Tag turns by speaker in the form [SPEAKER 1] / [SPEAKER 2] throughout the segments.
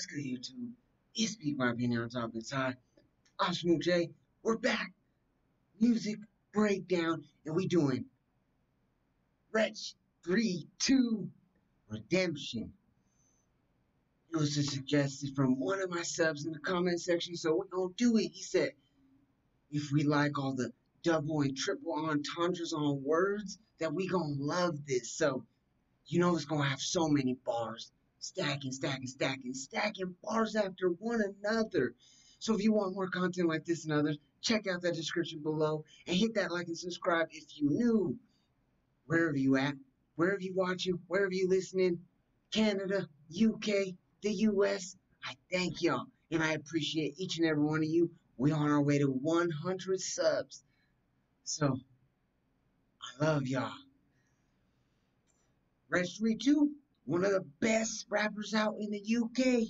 [SPEAKER 1] What's good, YouTube? It's Speak My Opinion on Topics High. I'm Smooth J. We're back. Music breakdown, and we doing Wretch 3 2 Redemption. It was a suggestion from one of my subs in the comment section, so we're gonna do it. He said, if we like all the double and triple entendres on words, that we gonna love this. So, you know it's gonna have so many bars stacking, stacking, stacking, stacking bars after one another. So if you want more content like this and others, check out that description below and hit that like and subscribe if you new. Wherever you at, wherever you watching, wherever you listening, Canada, UK, the US, I thank y'all and I appreciate each and every one of you. We on our way to 100 subs. So, I love y'all. Wretch 32, one of the best rappers out in the UK.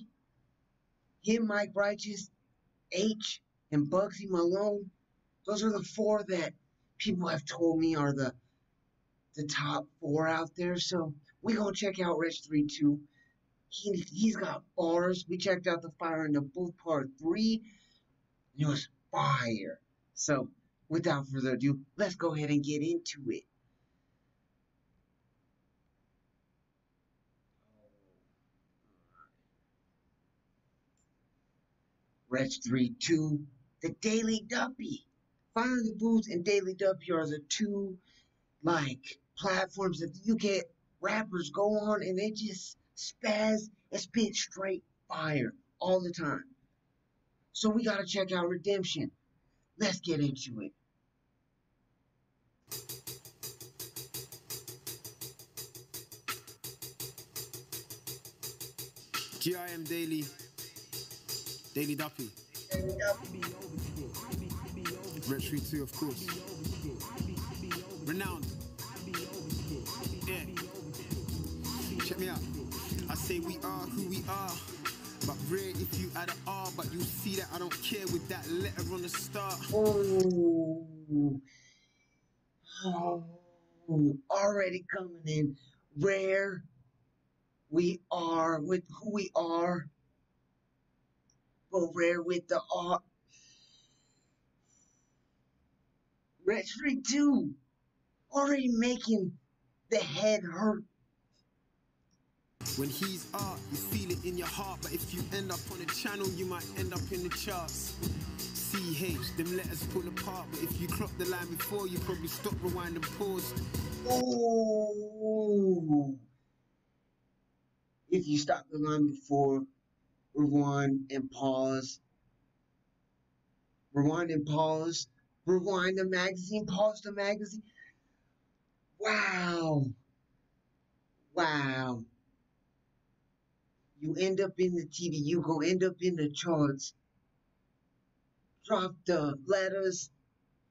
[SPEAKER 1] Him, Mic Righteous, H, and Bugsy Malone. Those are the four that people have told me are the the top four out there. So we gonna check out Wretch 3 2. He he's got bars. We checked out the fire in the booth part three. It was fire. So without further ado, let's go ahead and get into it. Wretch 3 2, the Daily in the Booth and Daily Duppy are the two, like, platforms that the UK rappers go on and they just spaz and spit straight fire all the time. So we gotta check out Redemption. Let's get into it.
[SPEAKER 2] GRM Daily, Daily Duppy. Wretch 32, of course. Renowned. Yeah. Check me out. I say we are who we are. But rare if you add an R, but you see that I don't care with that letter on the start.
[SPEAKER 1] Oh, oh, already coming in rare. We are with who we are, but rare with the R. Wretch 32 already making the head hurt.
[SPEAKER 2] When he's art, you feel it in your heart. But if you end up on a channel, you might end up in the charts. CH, them letters pull apart. But if you clock the line before, you probably stop, rewind, and pause.
[SPEAKER 1] Oh. If you stop the line before, rewind and pause. Rewind and pause. Rewind the magazine, pause the magazine. Wow. Wow. You end up in the TV, you gonna end up in the charts. Drop the letters.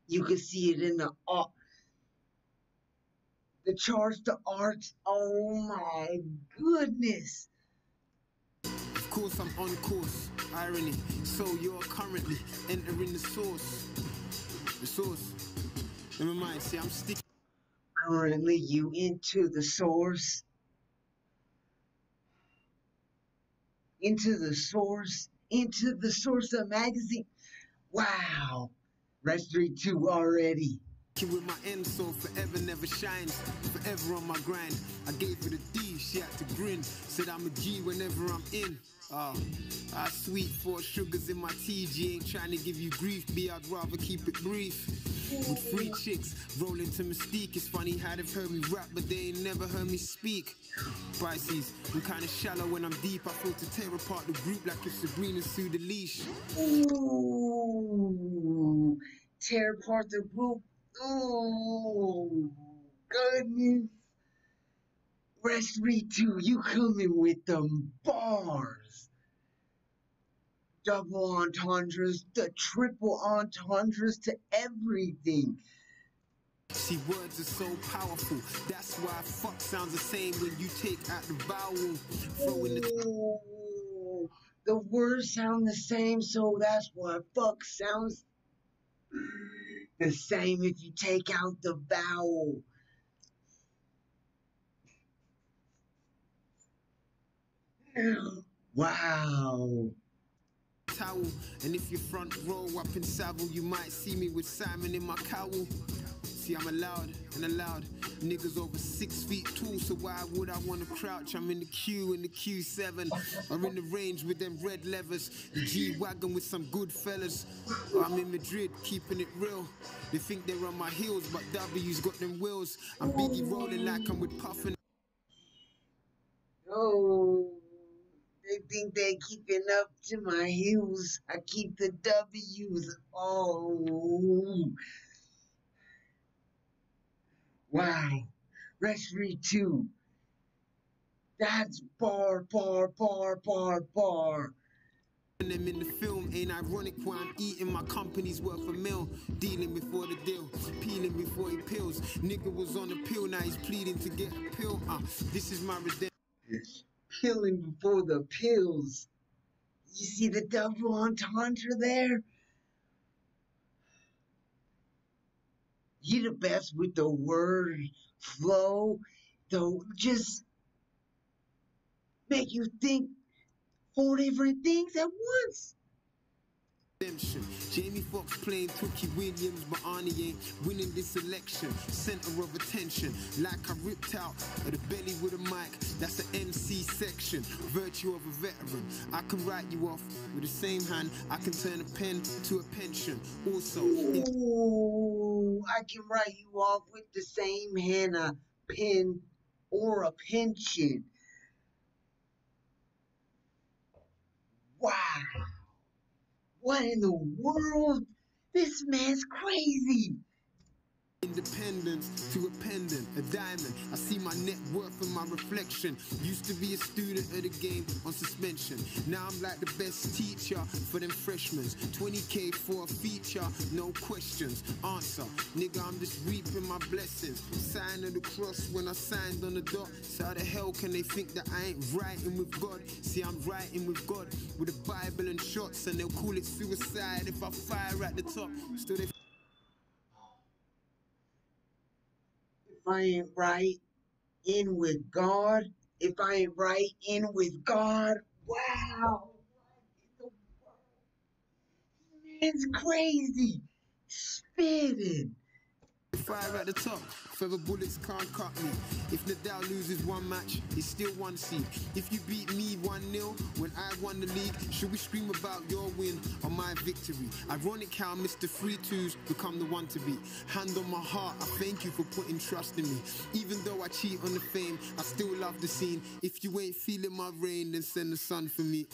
[SPEAKER 1] You can see it in the art the charts, the arts. Oh my goodness.
[SPEAKER 2] Course, I'm on course. Irony. So you're currently entering the source. The source. Never mind. See, I'm sticking.
[SPEAKER 1] Currently, you into the source. Into the source. Into the source of magazine. Wow. Wretch 32 already.
[SPEAKER 2] with my end so forever never shines forever on my grind i gave her the d she had to grin said i'm a g whenever i'm in oh i sweet four sugars in my tg ain't trying to give you grief b i'd rather keep it brief with free chicks rolling to Mis-Teeq it's funny how they've heard me rap but they ain't never heard me speak Pisces, I'm kinda shallow when I'm deep. I feel to tear apart the group like if Sabrina sued the leash.
[SPEAKER 1] Ooh, tear apart the group Oh, goodness. Rest 2, you coming with them bars. Double entendres, the triple entendres to everything.
[SPEAKER 2] See, words are so powerful. That's why fuck sounds the same when you take out the vowel. Throw in the.
[SPEAKER 1] The words sound the same, so that's why fuck sounds the same if you take out the vowel. Wow.
[SPEAKER 2] Towel. And if you're front row up in Savile, you might see me with Simon in my cowl. See, I'm allowed and allowed. Niggas over six feet tall, so why would I wanna crouch? I'm in the queue in the Q7, or in the range with them red levers, the G wagon with some good fellas. I'm in Madrid, keeping it real. They think they're on my heels, but W's got them wheels. I'm biggie rolling like I'm with Puffin.
[SPEAKER 1] Oh, they think they keeping up to my heels. I keep the W's. Oh. Wow. Wretch 32. That's bar, bar, bar, bar, bar.
[SPEAKER 2] them in the film ain't ironic why I'm eating my company's worth a meal. Dealing before the deal, peeling before he peels. Nigga was on a pill, now he's pleading to get a pill. Uh, this is my redemption.
[SPEAKER 1] Peeling before the pills. You see the double entendre there? You the best with the word flow, though just make you think four different things at once.
[SPEAKER 2] Redemption. Jamie Foxx playing Tookie Williams, but Arnie ain't winning this election. Center of attention, like I ripped out of the belly with a mic. That's the MC section. Virtue of a veteran. I can write you off with the same hand. I can turn a pen to a pension. Also,
[SPEAKER 1] Ooh, I can write you off with the same hand, a pen or a pension. Wow. What in the world? This man's crazy.
[SPEAKER 2] Independence to a pendant, a diamond. I see my net worth in my reflection. Used to be a student of the game on suspension. Now I'm like the best teacher for them freshmen. 20k for a feature, no questions. Answer, nigga, I'm just reaping my blessings. Sign of the cross when I signed on the dot. So how the hell can they think that I ain't writing with God? See, I'm writing with God with the Bible and shots, and they'll call it suicide if I fire at the top. Still they
[SPEAKER 1] I ain't right in with God, if I ain't right in with God, wow. Man's crazy. Spitting.
[SPEAKER 2] Fire at the top, feather bullets can't cut me. If Nadal loses one match, he's still one seed. If you beat me 1 0 when I won the league, should we scream about your win or my victory? Ironic how Mr. Free Twos become the one to beat. Hand on my heart, I thank you for putting trust in me. Even though I cheat on the fame, I still love the scene. If you ain't feeling my rain, then send the sun for me.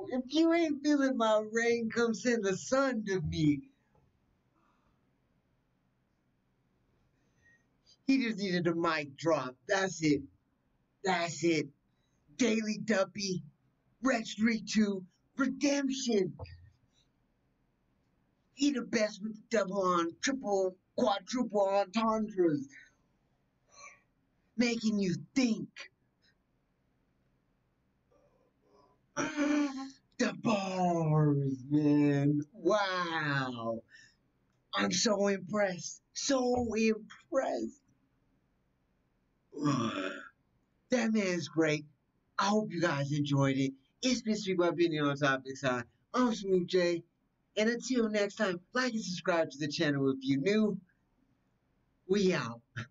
[SPEAKER 2] Uh.
[SPEAKER 1] If you ain't feeling my rain, come send the sun to me. He just needed a mic drop. That's it. That's it. Daily Duppy, Wretch 32, Redemption. He the best with the double on, triple, quadruple entendres. Making you think. the bars, man. Wow. I'm so impressed. So impressed. that man's great. I hope you guys enjoyed it. It's been by Benny on Topic Side. I'm Smooth J. And until next time, like and subscribe to the channel if you're new. We out.